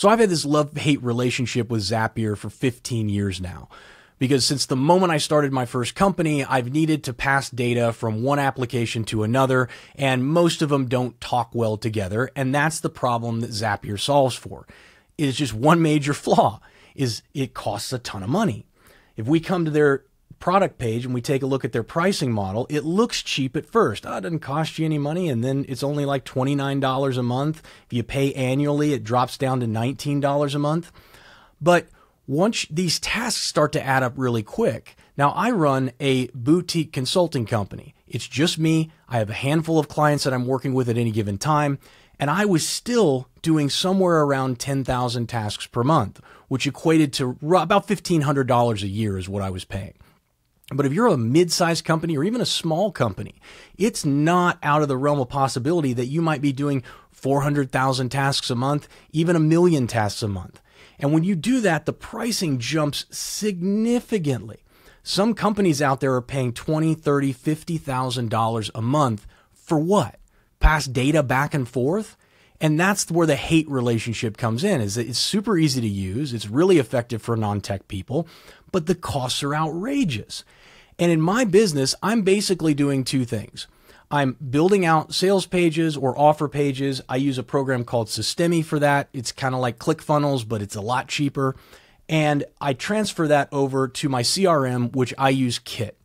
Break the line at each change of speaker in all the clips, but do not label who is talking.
So I've had this love hate relationship with Zapier for 15 years now. Because since the moment I started my first company, I've needed to pass data from one application to another, and most of them don't talk well together. And that's the problem that Zapier solves for. It is just one major flaw is it costs a ton of money. If we come to their product page and we take a look at their pricing model, it looks cheap at first. Oh, it doesn't cost you any money. And then it's only like $29 a month. If you pay annually, it drops down to $19 a month. But once these tasks start to add up really quick, now I run a boutique consulting company. It's just me. I have a handful of clients that I'm working with at any given time. And I was still doing somewhere around 10,000 tasks per month, which equated to about $1,500 a year is what I was paying. But if you're a mid-sized company or even a small company, it's not out of the realm of possibility that you might be doing 400,000 tasks a month, even a million tasks a month. And when you do that, the pricing jumps significantly. Some companies out there are paying 20, 30, 50,000 dollars a month for what? Pass data back and forth? And that's where the hate relationship comes in is that it's super easy to use. It's really effective for non-tech people, but the costs are outrageous. And in my business, I'm basically doing two things. I'm building out sales pages or offer pages. I use a program called Systeme for that. It's kind of like ClickFunnels, but it's a lot cheaper. And I transfer that over to my CRM, which I use Kit.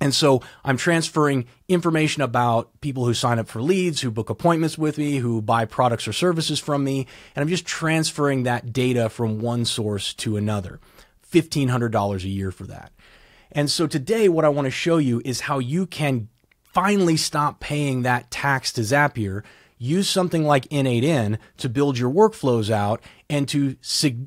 And so I'm transferring information about people who sign up for leads, who book appointments with me, who buy products or services from me. And I'm just transferring that data from one source to another. $1,500 a year for that. And so today, what I want to show you is how you can finally stop paying that tax to Zapier. Use something like N8N to build your workflows out and to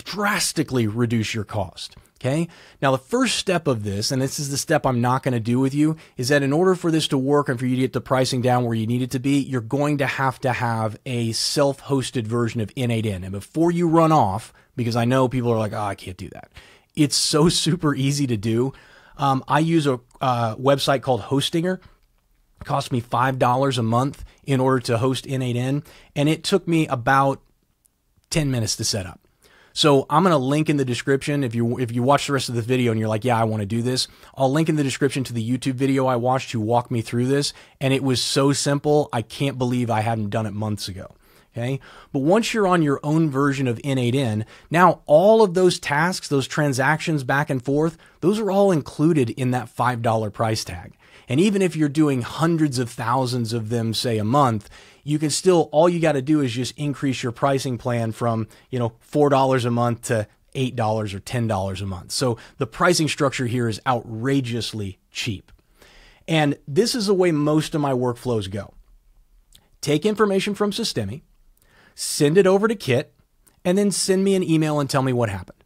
drastically reduce your cost. Okay. Now, the first step of this, and this is the step I'm not going to do with you, is that in order for this to work and for you to get the pricing down where you need it to be, you're going to have to have a self hosted version of N8N. And before you run off, because I know people are like, oh, I can't do that. It's so super easy to do. Um, I use a uh, website called Hostinger. It cost me $5 a month in order to host N8N, and it took me about 10 minutes to set up. So I'm going to link in the description if you if you watch the rest of the video and you're like, yeah, I want to do this. I'll link in the description to the YouTube video I watched to walk me through this, and it was so simple. I can't believe I hadn't done it months ago. Okay. But once you're on your own version of N8N, now all of those tasks, those transactions back and forth, those are all included in that $5 price tag. And even if you're doing hundreds of thousands of them, say a month, you can still, all you got to do is just increase your pricing plan from, you know, $4 a month to $8 or $10 a month. So the pricing structure here is outrageously cheap. And this is the way most of my workflows go. Take information from Systeme, send it over to Kit, and then send me an email and tell me what happened.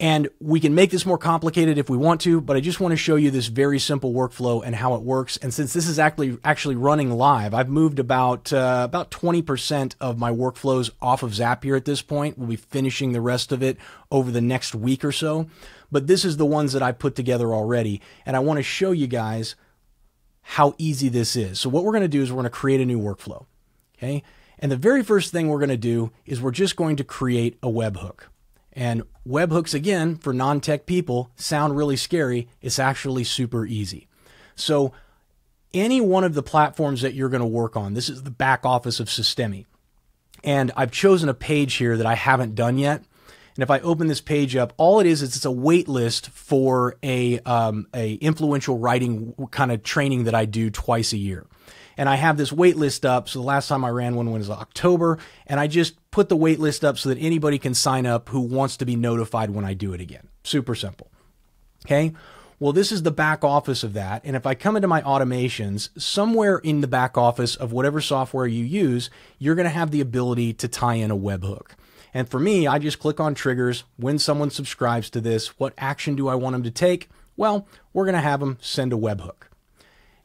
And we can make this more complicated if we want to, but I just want to show you this very simple workflow and how it works. And since this is actually actually running live, I've moved about uh, about 20% of my workflows off of Zapier at this point. We'll be finishing the rest of it over the next week or so. But this is the ones that I put together already, and I want to show you guys how easy this is. So what we're going to do is we're going to create a new workflow. Okay? And the very first thing we're going to do is we're just going to create a webhook. And webhooks, again, for non tech people, sound really scary. It's actually super easy. So, any one of the platforms that you're going to work on, this is the back office of Systeme. And I've chosen a page here that I haven't done yet. And if I open this page up, all it is is it's a wait list for a um, a influential writing kind of training that I do twice a year and I have this wait list up. So the last time I ran one was October, and I just put the wait list up so that anybody can sign up who wants to be notified when I do it again. Super simple. Okay. Well, this is the back office of that. And if I come into my automations, somewhere in the back office of whatever software you use, you're going to have the ability to tie in a webhook. And for me, I just click on triggers. When someone subscribes to this, what action do I want them to take? Well, we're going to have them send a webhook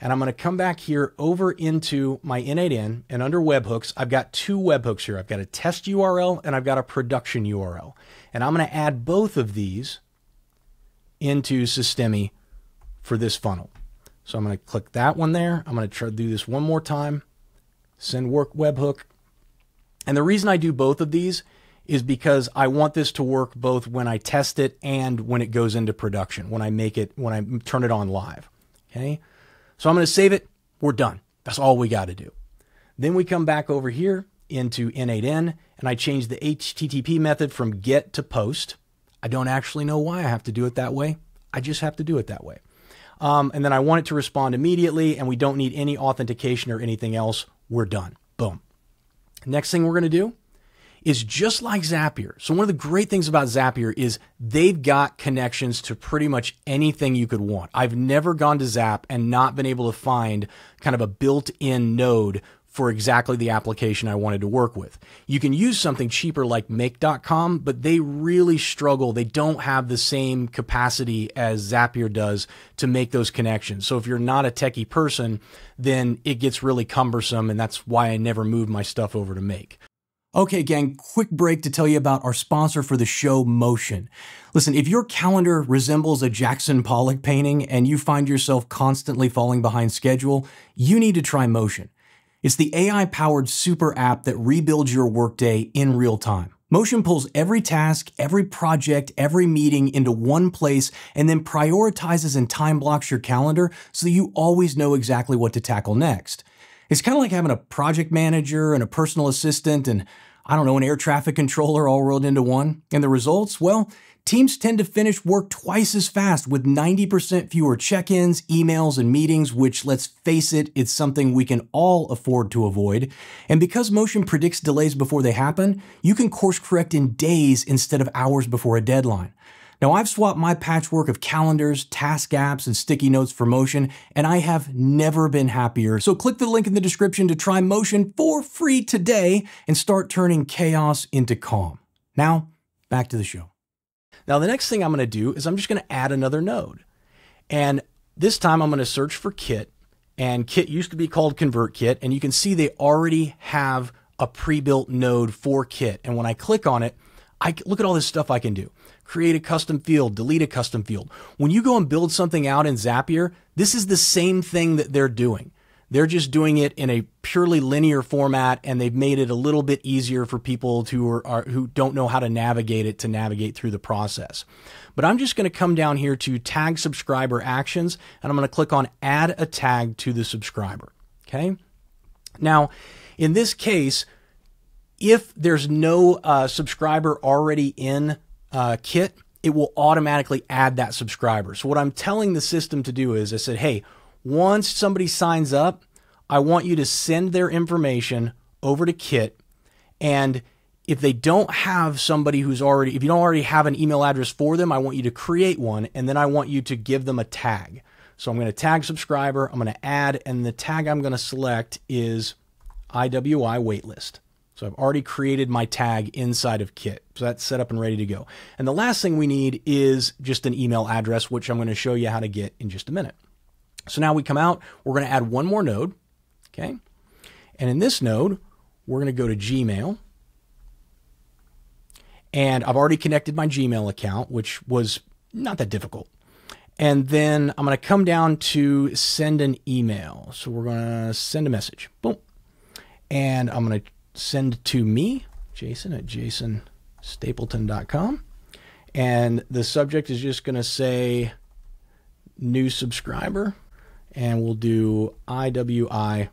and I'm going to come back here over into my N8N and under webhooks, I've got two webhooks here. I've got a test URL and I've got a production URL. And I'm going to add both of these into Systeme for this funnel. So I'm going to click that one there. I'm going to try to do this one more time. Send work webhook. And the reason I do both of these is because I want this to work both when I test it and when it goes into production, when I make it, when I turn it on live. Okay. So I'm going to save it. We're done. That's all we got to do. Then we come back over here into N8N and I change the HTTP method from get to post. I don't actually know why I have to do it that way. I just have to do it that way. Um, and then I want it to respond immediately and we don't need any authentication or anything else. We're done. Boom. Next thing we're going to do is just like Zapier. So one of the great things about Zapier is they've got connections to pretty much anything you could want. I've never gone to Zap and not been able to find kind of a built-in node for exactly the application I wanted to work with. You can use something cheaper like make.com, but they really struggle. They don't have the same capacity as Zapier does to make those connections. So if you're not a techie person, then it gets really cumbersome. And that's why I never move my stuff over to make. Okay, gang, quick break to tell you about our sponsor for the show, Motion. Listen, if your calendar resembles a Jackson Pollock painting and you find yourself constantly falling behind schedule, you need to try Motion. It's the AI powered super app that rebuilds your workday in real time. Motion pulls every task, every project, every meeting into one place and then prioritizes and time blocks your calendar so you always know exactly what to tackle next. It's kind of like having a project manager and a personal assistant and I don't know, an air traffic controller all rolled into one. And the results? Well, teams tend to finish work twice as fast with 90% fewer check ins, emails, and meetings, which, let's face it, it's something we can all afford to avoid. And because Motion predicts delays before they happen, you can course correct in days instead of hours before a deadline. Now, I've swapped my patchwork of calendars, task apps, and sticky notes for Motion, and I have never been happier. So click the link in the description to try Motion for free today and start turning chaos into calm. Now, back to the show. Now, the next thing I'm going to do is I'm just going to add another node. And this time I'm going to search for Kit. And Kit used to be called ConvertKit. And you can see they already have a pre-built node for Kit. And when I click on it, I look at all this stuff I can do create a custom field, delete a custom field. When you go and build something out in Zapier, this is the same thing that they're doing. They're just doing it in a purely linear format, and they've made it a little bit easier for people who are, are who don't know how to navigate it to navigate through the process. But I'm just going to come down here to tag subscriber actions, and I'm going to click on add a tag to the subscriber. Okay. Now, in this case, if there's no uh, subscriber already in uh, kit, it will automatically add that subscriber. So what I'm telling the system to do is I said, hey, once somebody signs up, I want you to send their information over to Kit. And if they don't have somebody who's already, if you don't already have an email address for them, I want you to create one and then I want you to give them a tag. So I'm going to tag subscriber, I'm going to add, and the tag I'm going to select is IWI waitlist. So I've already created my tag inside of Kit. So that's set up and ready to go. And the last thing we need is just an email address, which I'm going to show you how to get in just a minute. So now we come out, we're going to add one more node. Okay. And in this node, we're going to go to Gmail. And I've already connected my Gmail account, which was not that difficult. And then I'm going to come down to send an email. So we're going to send a message. Boom. And I'm going to send to me, Jason at jasonstapleton.com. And the subject is just going to say new subscriber, and we'll do IWI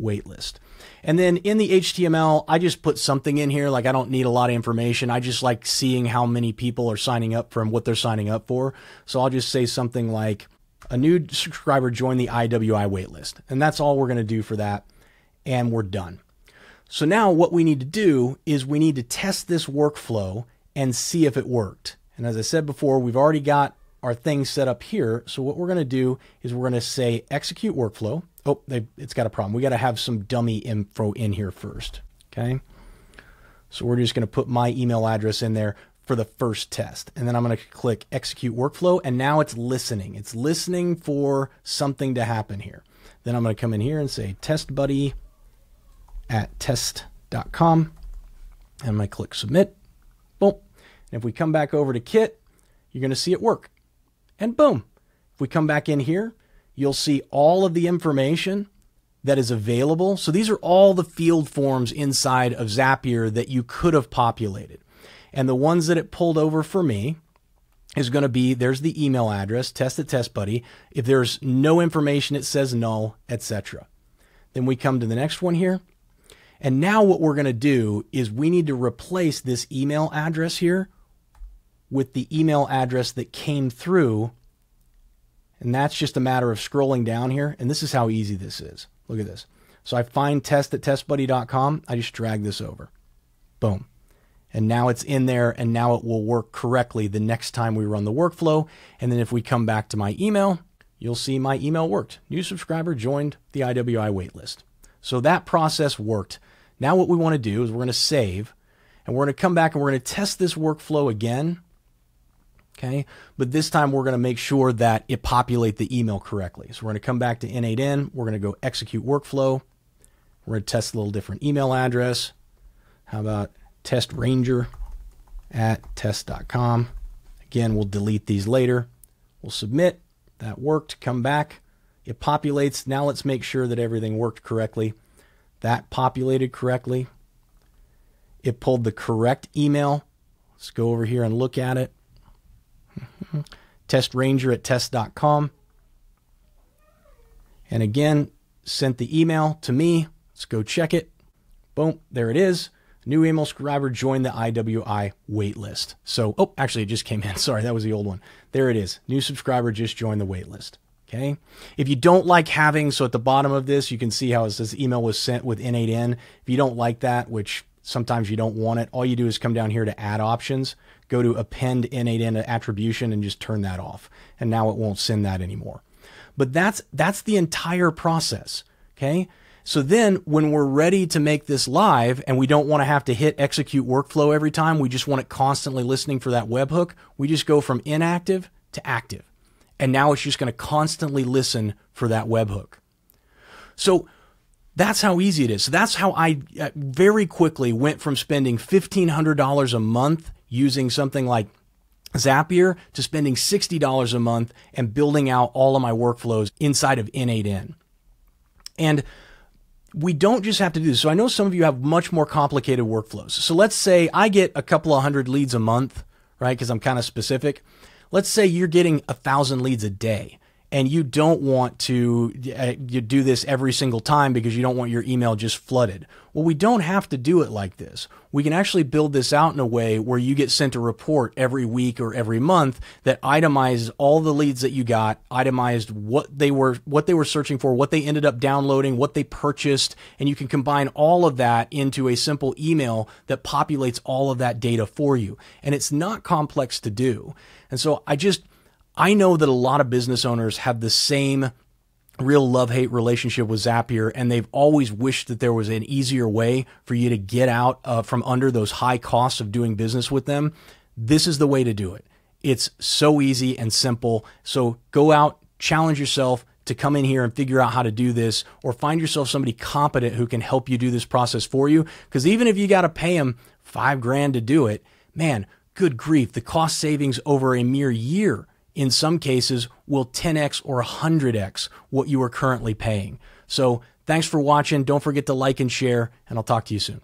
waitlist. And then in the HTML, I just put something in here. Like I don't need a lot of information. I just like seeing how many people are signing up from what they're signing up for. So I'll just say something like a new subscriber joined the IWI waitlist. And that's all we're going to do for that. And we're done. So now what we need to do is we need to test this workflow and see if it worked. And as I said before, we've already got our thing set up here. So what we're going to do is we're going to say execute workflow. Oh, they, it's got a problem. We got to have some dummy info in here first. Okay. So we're just going to put my email address in there for the first test. And then I'm going to click execute workflow. And now it's listening. It's listening for something to happen here. Then I'm going to come in here and say test buddy at test.com. And to click submit. Boom. And if we come back over to Kit, you're going to see it work. And boom. If we come back in here, you'll see all of the information that is available. So these are all the field forms inside of Zapier that you could have populated. And the ones that it pulled over for me is going to be there's the email address, test at test buddy. If there's no information, it says null, etc. Then we come to the next one here. And now what we're going to do is we need to replace this email address here with the email address that came through. And that's just a matter of scrolling down here. And this is how easy this is. Look at this. So I find test at testbuddy.com. I just drag this over. Boom. And now it's in there and now it will work correctly the next time we run the workflow. And then if we come back to my email, you'll see my email worked. New subscriber joined the IWI waitlist. So that process worked. Now what we want to do is we're going to save and we're going to come back and we're going to test this workflow again. Okay. But this time we're going to make sure that it populate the email correctly. So we're going to come back to N8N. We're going to go execute workflow. We're going to test a little different email address. How about test ranger at test.com? Again, we'll delete these later. We'll submit. That worked. Come back. It populates. Now let's make sure that everything worked correctly. That populated correctly. It pulled the correct email. Let's go over here and look at it. test ranger at test.com. And again, sent the email to me. Let's go check it. Boom, there it is. New email subscriber joined the IWI waitlist. So, oh, actually, it just came in. Sorry, that was the old one. There it is. New subscriber just joined the waitlist. Okay. If you don't like having, so at the bottom of this, you can see how it says email was sent with N8N. If you don't like that, which sometimes you don't want it, all you do is come down here to add options, go to append N8N attribution and just turn that off. And now it won't send that anymore. But that's, that's the entire process. Okay. So then when we're ready to make this live and we don't want to have to hit execute workflow every time, we just want it constantly listening for that webhook, we just go from inactive to active. And now it's just going to constantly listen for that webhook. So that's how easy it is. So that's how I uh, very quickly went from spending $1,500 a month using something like Zapier to spending $60 a month and building out all of my workflows inside of N8N. And we don't just have to do this. So I know some of you have much more complicated workflows. So let's say I get a couple of hundred leads a month, right? Because I'm kind of specific. Let's say you're getting a thousand leads a day and you don't want to uh, you do this every single time because you don't want your email just flooded. Well, we don't have to do it like this. We can actually build this out in a way where you get sent a report every week or every month that itemizes all the leads that you got, itemized what they were what they were searching for, what they ended up downloading, what they purchased, and you can combine all of that into a simple email that populates all of that data for you. And it's not complex to do. And so I just I know that a lot of business owners have the same real love hate relationship with Zapier, and they've always wished that there was an easier way for you to get out uh, from under those high costs of doing business with them. This is the way to do it. It's so easy and simple. So go out, challenge yourself to come in here and figure out how to do this, or find yourself somebody competent who can help you do this process for you. Because even if you got to pay them five grand to do it, man, good grief, the cost savings over a mere year in some cases will 10x or 100x what you are currently paying. So thanks for watching. Don't forget to like and share, and I'll talk to you soon.